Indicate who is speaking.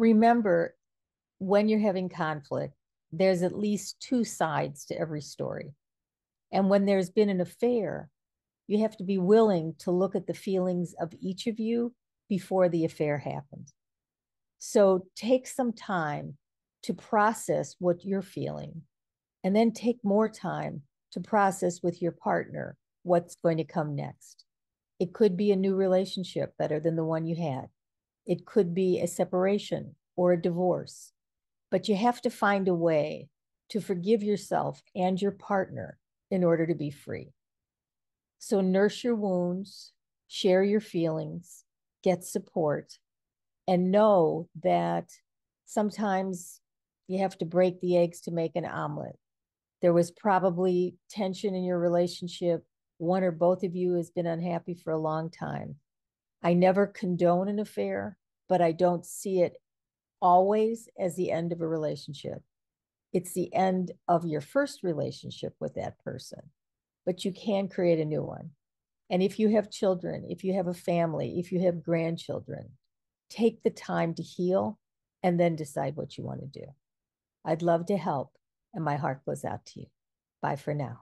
Speaker 1: remember when you're having conflict, there's at least two sides to every story. And when there's been an affair, you have to be willing to look at the feelings of each of you before the affair happened. So take some time to process what you're feeling, and then take more time to process with your partner what's going to come next. It could be a new relationship better than the one you had. It could be a separation or a divorce. But you have to find a way to forgive yourself and your partner in order to be free. So nurse your wounds, share your feelings, get support, and know that sometimes you have to break the eggs to make an omelet. There was probably tension in your relationship. One or both of you has been unhappy for a long time. I never condone an affair, but I don't see it always as the end of a relationship. It's the end of your first relationship with that person, but you can create a new one. And if you have children, if you have a family, if you have grandchildren, take the time to heal and then decide what you want to do. I'd love to help, and my heart goes out to you. Bye for now.